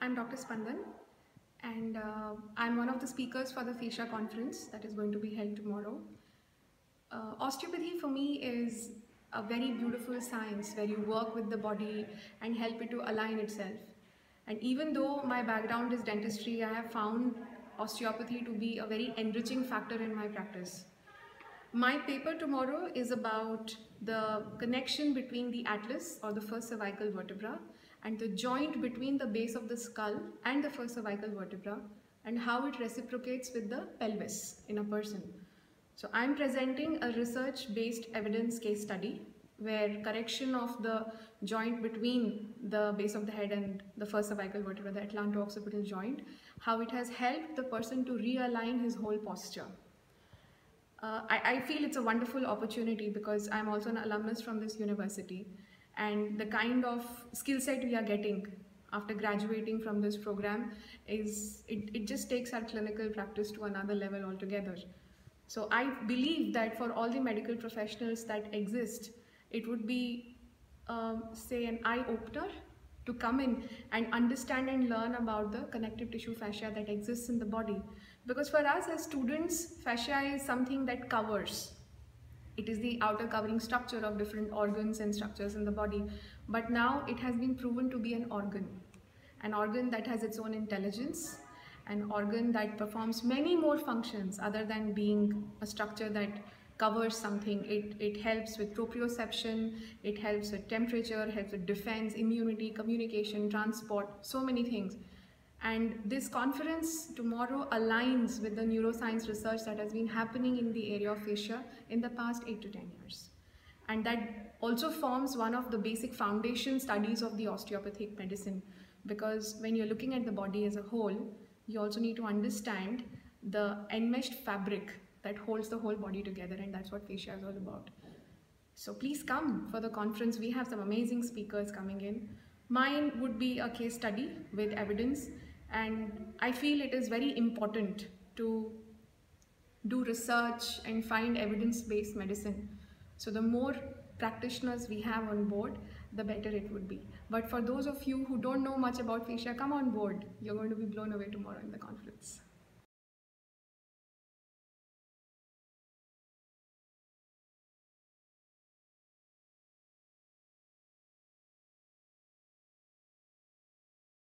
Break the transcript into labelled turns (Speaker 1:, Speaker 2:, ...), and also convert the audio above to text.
Speaker 1: I'm Dr. Spandan and uh, I'm one of the speakers for the fascia conference that is going to be held tomorrow. Uh, osteopathy for me is a very beautiful science where you work with the body and help it to align itself. And even though my background is dentistry, I have found osteopathy to be a very enriching factor in my practice. My paper tomorrow is about the connection between the atlas or the first cervical vertebra and the joint between the base of the skull and the first cervical vertebra and how it reciprocates with the pelvis in a person. So I'm presenting a research-based evidence case study where correction of the joint between the base of the head and the first cervical vertebra, the atlanto-occipital joint, how it has helped the person to realign his whole posture. Uh, I, I, feel it's a wonderful opportunity because I'm also an alumnus from this university and the kind of skill set we are getting after graduating from this program is it, it just takes our clinical practice to another level altogether. So I believe that for all the medical professionals that exist, it would be, um, say, an eye-opener to come in and understand and learn about the connective tissue fascia that exists in the body. Because for us as students, fascia is something that covers. It is the outer covering structure of different organs and structures in the body. But now it has been proven to be an organ. An organ that has its own intelligence, an organ that performs many more functions other than being a structure that covers something. It, it helps with proprioception, it helps with temperature, helps with defense, immunity, communication, transport, so many things. And this conference tomorrow aligns with the neuroscience research that has been happening in the area of fascia in the past 8 to 10 years. And that also forms one of the basic foundation studies of the osteopathic medicine because when you're looking at the body as a whole, you also need to understand the enmeshed fabric that holds the whole body together and that's what fascia is all about. So please come for the conference. We have some amazing speakers coming in. Mine would be a case study with evidence and I feel it is very important to do research and find evidence-based medicine. So the more practitioners we have on board, the better it would be. But for those of you who don't know much about fascia, come on board. You're going to be blown away tomorrow in the conference.